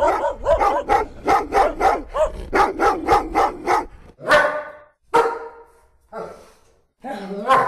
Ha ha ha!